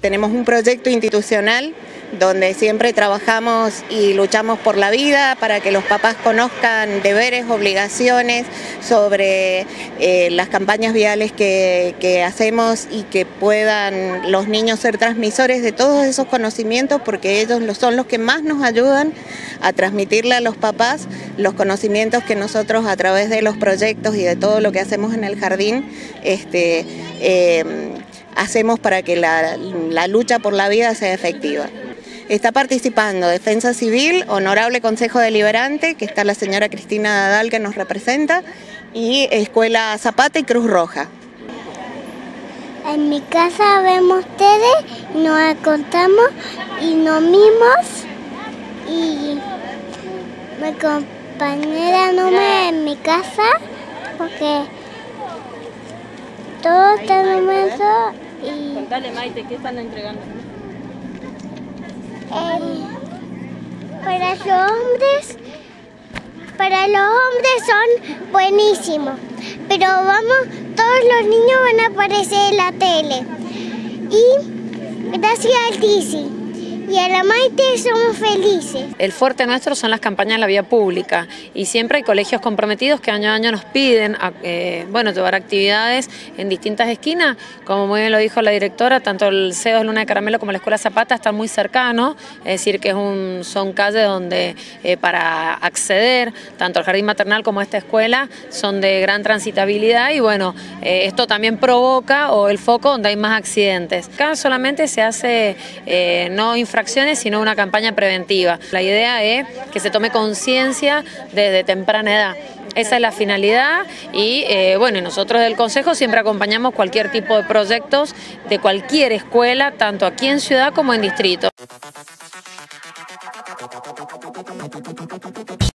tenemos un proyecto institucional donde siempre trabajamos y luchamos por la vida para que los papás conozcan deberes, obligaciones sobre eh, las campañas viales que, que, hacemos y que puedan los niños ser transmisores de todos esos conocimientos porque ellos son los que más nos ayudan a transmitirle a los papás los conocimientos que nosotros a través de los proyectos y de todo lo que hacemos en el jardín este, eh, hacemos para que la, lucha por la vida sea efectiva. Está participando Defensa Civil, Honorable Consejo Deliberante, que está la señora Cristina Dadal que nos representa, y Escuela Zapata y Cruz Roja. En mi casa vemos ustedes, nos contamos y nos mimos y mi compañera no me en mi casa porque todo está inmenso y... Contale Maite, ¿qué están entregando? Eh, para los hombres, para los hombres son buenísimos, pero vamos, todos los niños van a aparecer en la tele. Y gracias al TICI y a la Maite somos felices. El fuerte nuestro son las campañas en la vía pública y siempre hay colegios comprometidos que año a año nos piden eh, bueno, llevar actividades en distintas esquinas, como muy bien lo dijo la directora, tanto el CEO de Luna de Caramelo como la Escuela Zapata están muy cercanos, es decir, que son calles donde eh, para acceder tanto al jardín maternal como a esta escuela son de gran transitabilidad y bueno, eh, esto también provoca o el foco donde hay más accidentes. Acá solamente se hace no infraestructura sino una campaña preventiva. La idea es que se tome conciencia desde temprana edad. Esa es la finalidad y eh, bueno, nosotros del Consejo siempre acompañamos cualquier tipo de proyectos de cualquier escuela, tanto aquí en ciudad como en distrito.